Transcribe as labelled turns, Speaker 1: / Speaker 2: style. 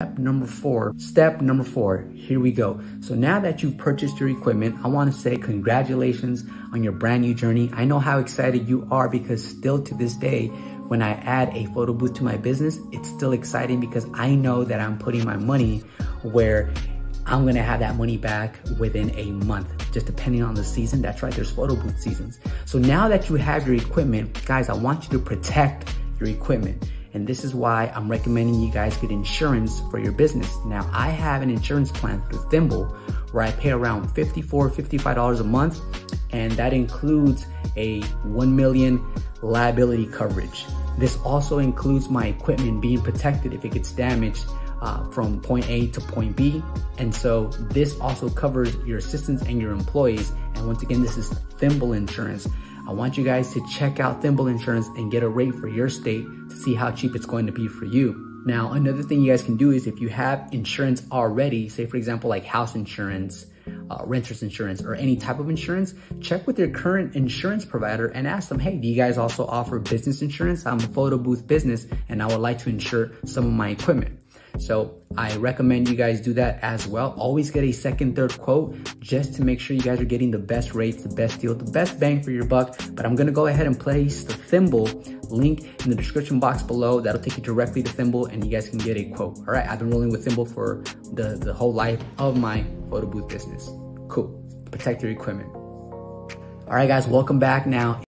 Speaker 1: Step number four, step number four, here we go. So now that you've purchased your equipment, I wanna say congratulations on your brand new journey. I know how excited you are because still to this day, when I add a photo booth to my business, it's still exciting because I know that I'm putting my money where I'm gonna have that money back within a month, just depending on the season. That's right, there's photo booth seasons. So now that you have your equipment, guys, I want you to protect your equipment. And this is why I'm recommending you guys get insurance for your business. Now, I have an insurance plan through Thimble where I pay around $54, $55 a month. And that includes a 1 million liability coverage. This also includes my equipment being protected if it gets damaged uh, from point A to point B. And so this also covers your assistants and your employees. And once again, this is Thimble Insurance. I want you guys to check out Thimble Insurance and get a rate for your state to see how cheap it's going to be for you. Now, another thing you guys can do is if you have insurance already, say for example, like house insurance, uh, renter's insurance, or any type of insurance, check with your current insurance provider and ask them, hey, do you guys also offer business insurance? I'm a photo booth business and I would like to insure some of my equipment. So I recommend you guys do that as well. Always get a second, third quote just to make sure you guys are getting the best rates, the best deal, the best bang for your buck. But I'm gonna go ahead and place the Thimble link in the description box below. That'll take you directly to Thimble and you guys can get a quote. All right, I've been rolling with Thimble for the, the whole life of my photo booth business. Cool, protect your equipment. All right, guys, welcome back now.